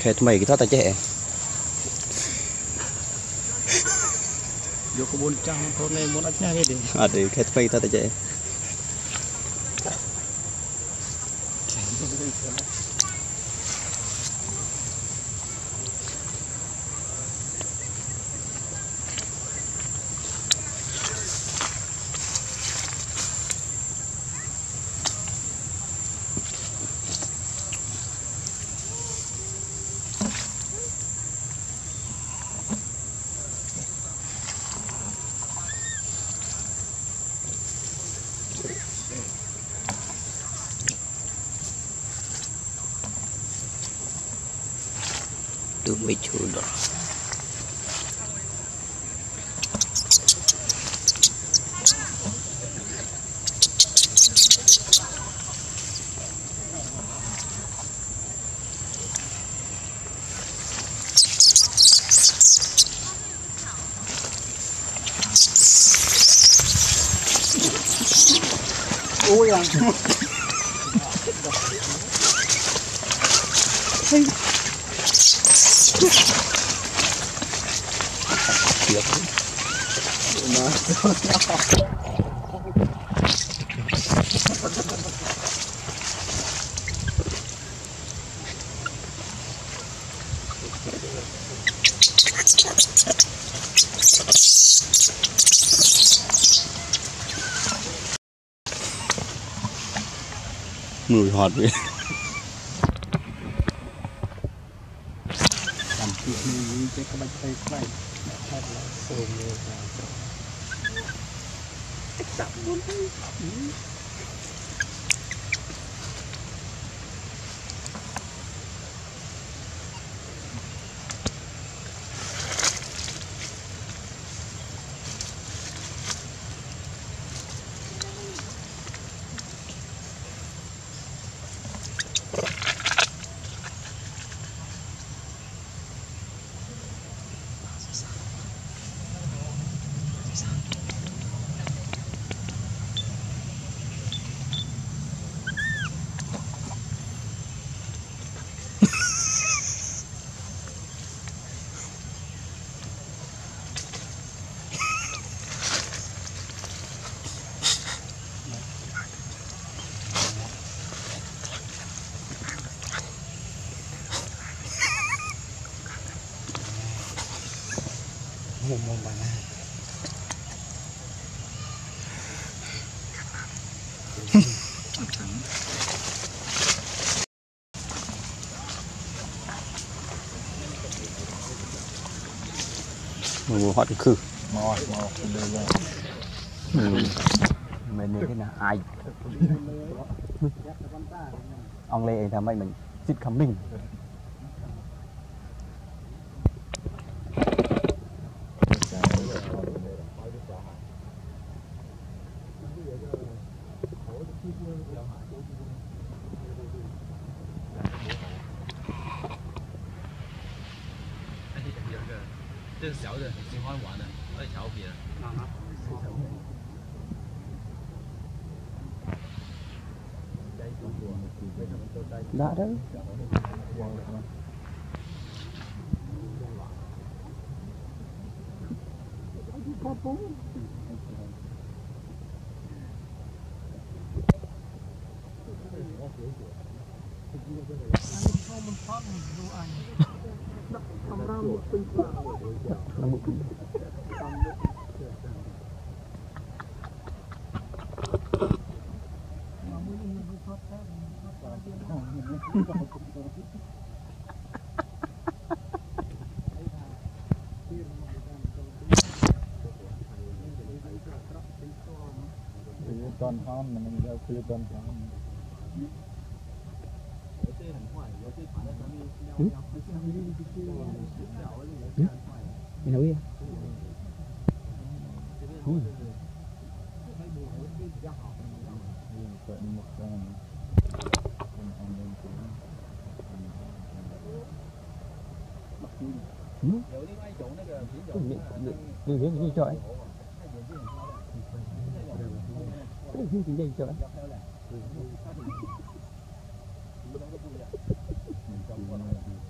khe mày cái thắt ta chạy vô có bốn trăm hôm này muốn ăn nhai đi à để khe mày cái thắt ta chạy to be. Oh yeah. người hoạt vậy. ក្បាច់ផ្ទៃផ្នែកអត់សូមមើលតាមចាប់មុន một một bạn này mùa họ thì khử mò mò đây rồi mình như thế nào ai ông lê thì mấy mình chích khám mình 这个小的很喜欢玩的，而且调皮的。 đã đấy con con mình mình đâu cứ con con 你哪位？嗯， Vậy Rambut con. mày nấu đi không à Ừ. Ừ. Ừ. Ừ. Ừ. Ừ. cái gì thì đây cho anh Hãy subscribe cho kênh Ghiền Mì Gõ Để không bỏ lỡ những video hấp dẫn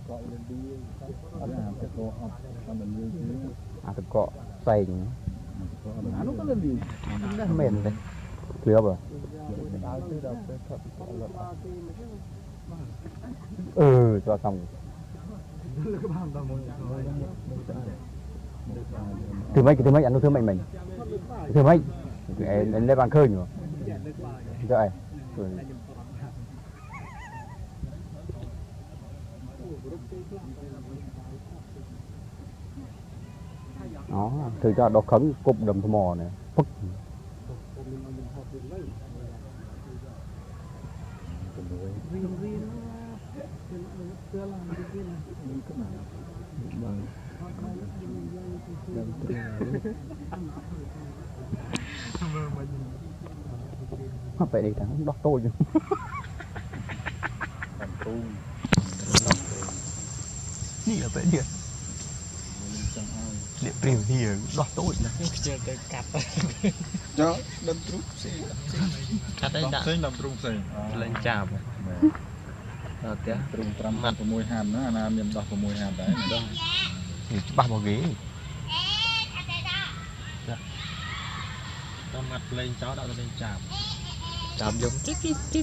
phải có học ở bên dưới chứ à thực cọ xay có ở bên nó có lên đi mềm đây lừa rồi đào từ đầu tới thật có là ừ cho xong thứ mấy cái thứ mấy anh nó thứ mấy mình thứ mấy. Em em lấy bằng khơi nhỉ? Rồi. Rồi đó, thử cho đó khấn cục đầm thô mò này. Phức. Vậy đi thằng đọc tôi chứ. នេះបែបនេះលាកព្រីវហៀងដោះតូចណាស់ខ្ជិលទៅកាត់ចុះដឹងទ្រូងផ្សេងកាត់ឯដាក់ផ្សេងដឹងទ្រូងផ្សេងលេងចាប់ដល់ផ្ទះទ្រូង5ម៉ាត់6ហាមណាអាណាមានដោះ6ហាមដែរដោះនេះច្បាស់មកគេដល់ម៉ាត់លេងចោលដល់លេងចាប់ចាប់យកជីជីជី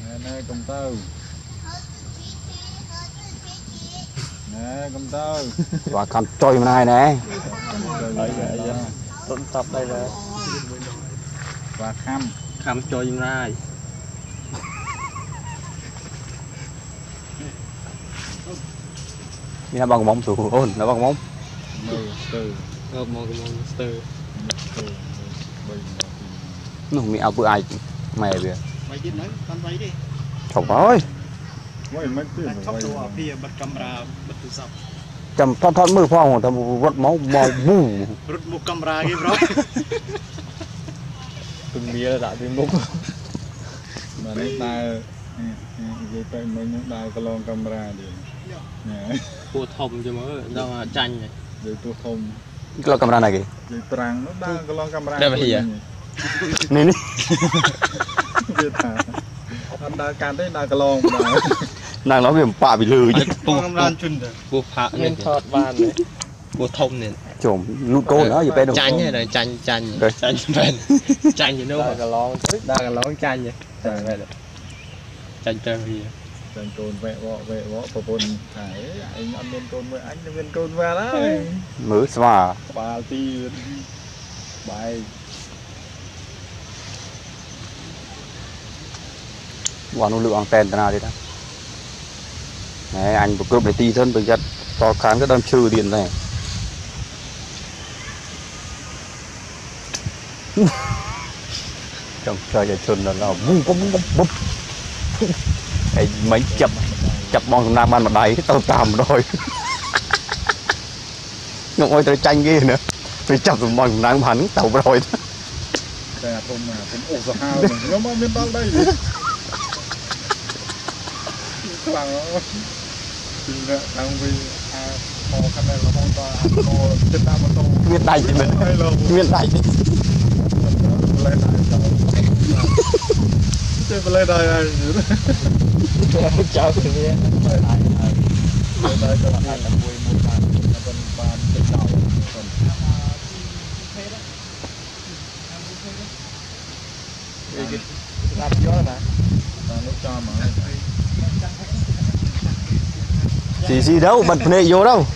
ណែណែកុំទៅ và cầm trôi bên này nè. Tuấn tập đây rồi. Và khăm. Khăm trôi bên này. Mình nó bằng bóng tù ôn nó bằng bóng. Từ. Từ từ. Nó không bị ao bữa ai mày về mày chết ơi. មិនមិនទេថតទូអាពីបិទកាមេរ៉ាបិទទូរស័ព្ទចាំថតថតមើលផងថារត់មកមកវូរត់មុខកាមេរ៉ាគេប្រុសពងមៀលដាក់ពីមុខមកនេះដើរនិយាយទៅមិញដើរកន្លងកាមេរ៉ាទៀតពូធំជាមើលដល់ចាញ់និយាយពូធំកន្លងកាមេរ៉ាណាគេនិយាយប្រាំងនោះដើរកន្លងកាមេរ៉ានេះនេះនិយាយថាអត់ដើរកាត់ទេដើរកន្លងបាទ ណាងនោះវាមិនប៉ាពីលើចឹងពងរានជុនទៅពោះផាក់នេះថតបានពោះធំនេះជុំលូតកូនហើយយីពេលនោះចាញ់ហ្នឹងចាញ់ចាញ់ចាញ់មែនចាញ់នោះដល់កន្លងទៅដល់កន្លងចាញ់ចាញ់មែនចាញ់ទៅវាចាញ់កូនវែកវកវែកវកប្រពន្ធថាអីអញអត់មានកូនមួយអញមានកូនវ៉ាល់ហើយមើលស្វាក្បាលទីបែកវ៉ានោះលើកអង្តែនតាទេតា ណែអញប្រគ្រប់នាទីសិនប្រយ័ត្នតខាងទៅដើមឈឺទៀតដែរចង់ចោលឲ្យជន់ដល់ដល់បុបបុបបុបអីមិនចាប់ចាប់បងសំណាមបានម្ដាយទៅតាមម្ដាយខ្ញុំអុយត្រូវចាញ់គេណាពេលចាប់សំបងសំណាមបានទៅប្រយតែអាពុំអាពុំអូសហាវខ្ញុំអត់មានដល់ដៃខ្លាំងអស់ tranh ghê nữa phải chập bong nam hắn tàu rồi Đây là thùng mà thùng ổ giọt hao mình nó mà bên bao đây gì Các bạn nó Thì là đang vì à Mò khăn này là mong ta Mò chân nam mà tô nguyên đầy thì mình Hay là nguyên đầy Lên này sao Chơi vào lên đây này chào thì nghe Lên đây cho bạn là vui một bàn Là bên bàn bên đầu Còn làm gió mà ta lúc cho mà gì gì đâu bật này vô đâu.